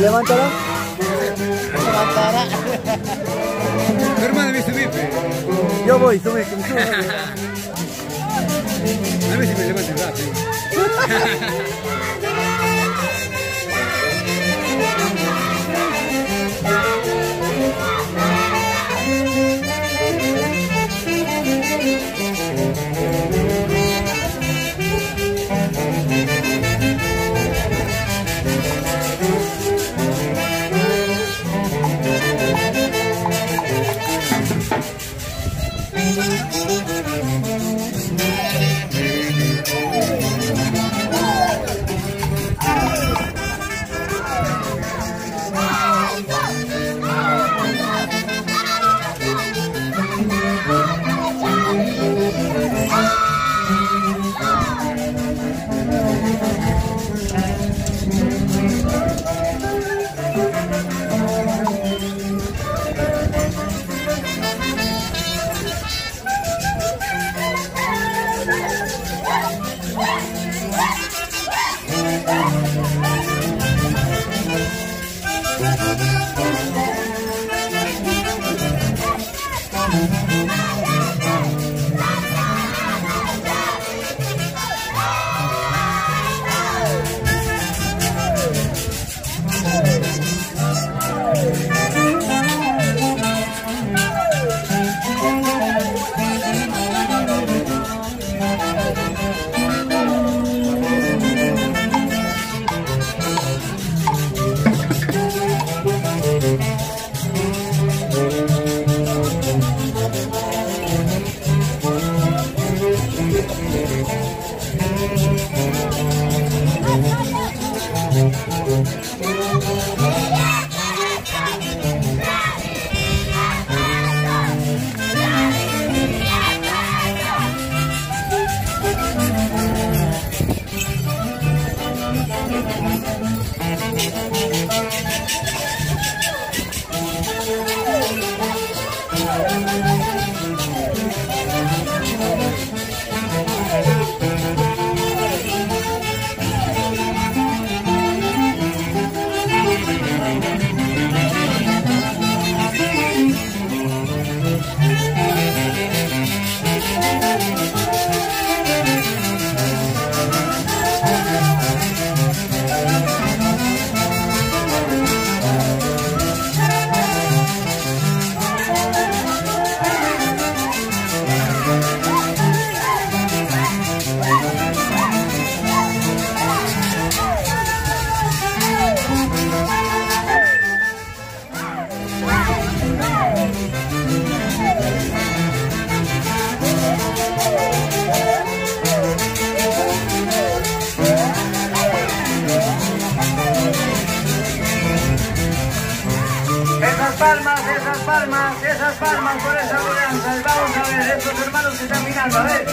Levántala. Levántala. Tu hermana debe subirte. Yo voy, sube, me sube. A ver si me levanta el palmas, esas palmas, esas palmas por esa mudanza. Vamos a ver, estos hermanos que están mirando, a ver.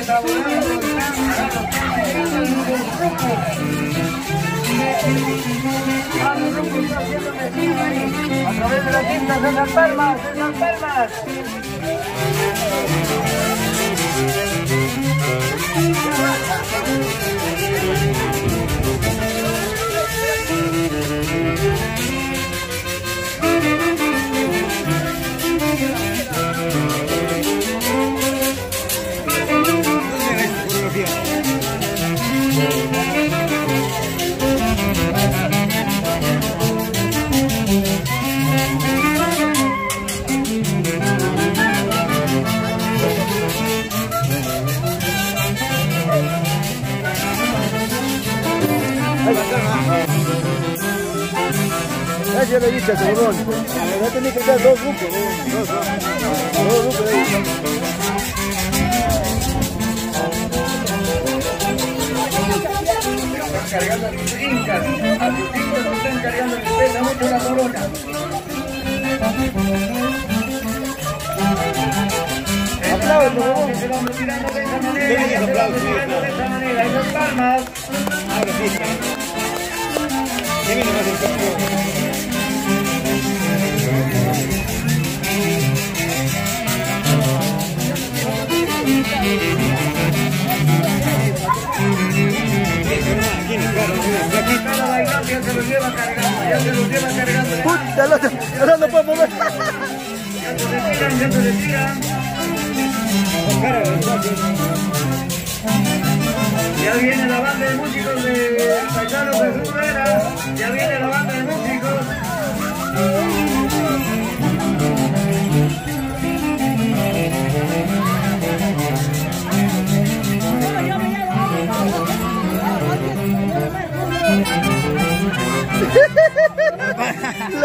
A través de la tinta César Palmas, César Palmas. ¿Dónde Ya le dije a Tiburón. Ya tenía que dar dos grupos. Dos, dos. Dos grupos cargando a sus incas, a sus incas están cargando, les pesa mucho la corona. Aplausos. Que se van retirando de esa manera, Sí, se van aplausos, retirando de esa manera. Esas palmas, Ahora sí. ¿Qué viene más el? Los lleva cargando, ya se los lleva cargando. de mano. Puta, el otro, el otro no puede mover. Ya se retiran, ya se retiran. De. Ya viene la banda de músicos de Paisano Jesús Vera. Ya viene la banda de músicos.